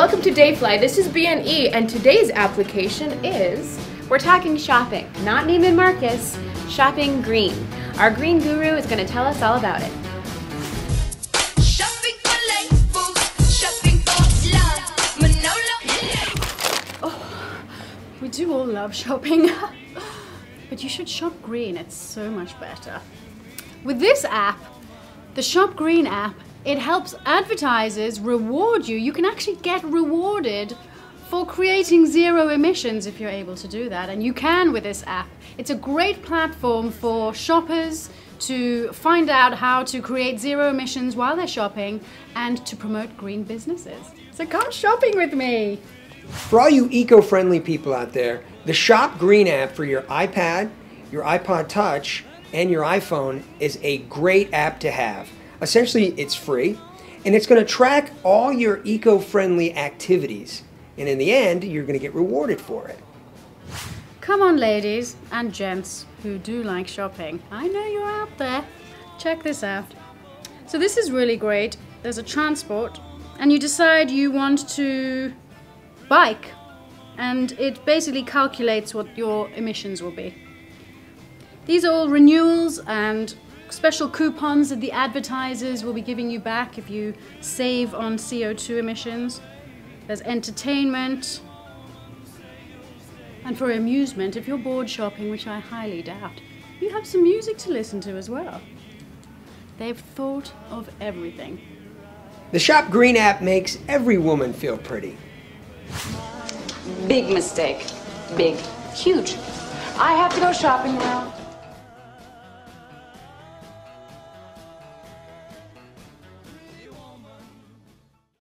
welcome to Dayfly. This is BNE, and today's application is. We're talking shopping, not Neiman Marcus, shopping green. Our green guru is going to tell us all about it. Shopping for labels, shopping for love, Manolo. Oh, we do all love shopping. but you should shop green, it's so much better. With this app, the Shop Green app, it helps advertisers reward you. You can actually get rewarded for creating zero emissions if you're able to do that. And you can with this app. It's a great platform for shoppers to find out how to create zero emissions while they're shopping and to promote green businesses. So come shopping with me. For all you eco-friendly people out there, the Shop Green app for your iPad, your iPod Touch, and your iPhone is a great app to have. Essentially, it's free, and it's going to track all your eco-friendly activities. And in the end, you're going to get rewarded for it. Come on, ladies and gents who do like shopping. I know you're out there. Check this out. So, this is really great. There's a transport, and you decide you want to bike, and it basically calculates what your emissions will be. These are all renewals and special coupons that the advertisers will be giving you back if you save on CO2 emissions. There's entertainment. And for amusement, if you're bored shopping, which I highly doubt, you have some music to listen to as well. They've thought of everything. The Shop Green app makes every woman feel pretty. Big mistake. Big. Huge. I have to go shopping now.